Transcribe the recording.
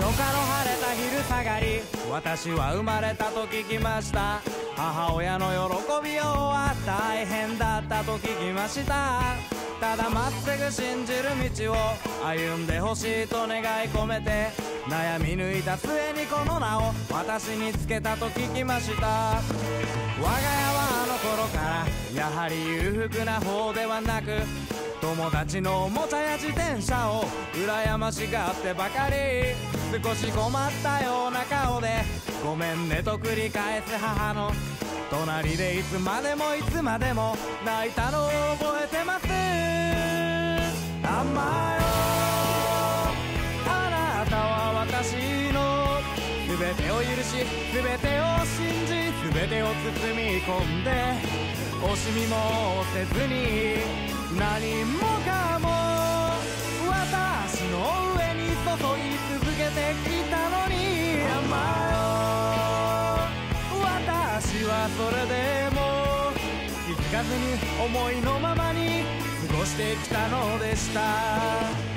初夏の晴れた昼下がり私は生まれたと聞きました。母親の喜びようは大変だったと聞きました。ただまっすぐ信じる道を歩んでほしいと願い込めて悩み抜いた末にこの名を私につけたと聞きました。我が家はあの頃からやはり裕福な方ではなく友達のおもちゃや自転車を羨ましがってばかり。少し困ったような顔でごめんねと繰り返す母の隣でいつまでもいつまでも泣いたのを覚えてます。甘よ。あなたは私の全てを許し全てを信じ全てを包み込んで惜しみもせずに。何もかも私の上に注ぎ続けてきたのに甘よ。私はそれでも気づかずに思いのままに過ごしてきたのでした。